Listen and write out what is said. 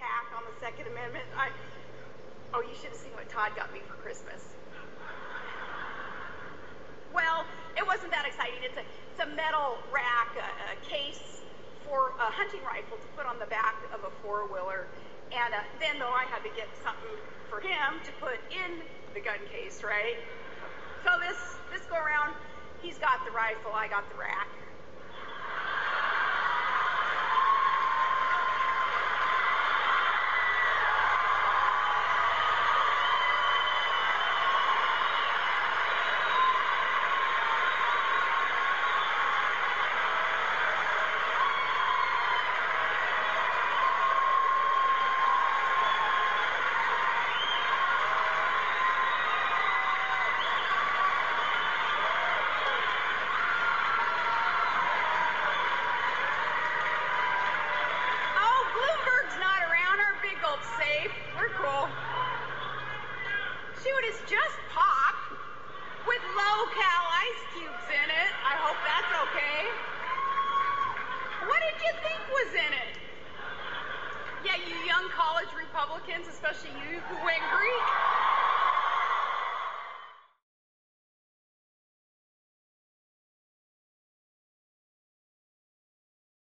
attack on the Second Amendment. I, oh, you should have seen what Todd got me for Christmas. Well, it wasn't that exciting. It's a, it's a metal rack, a, a case for a hunting rifle to put on the back of a four wheeler. And uh, then, though, I had to get something for him to put in the gun case, right? So this this go around, he's got the rifle, I got the rack. Oh, Bloomberg's not around. Our safe. We're cool. Shoot, it's just pop with low-cal ice cubes in it. I hope that's okay. What did you think was in it? Yeah, you young college Republicans, especially you who went Greek.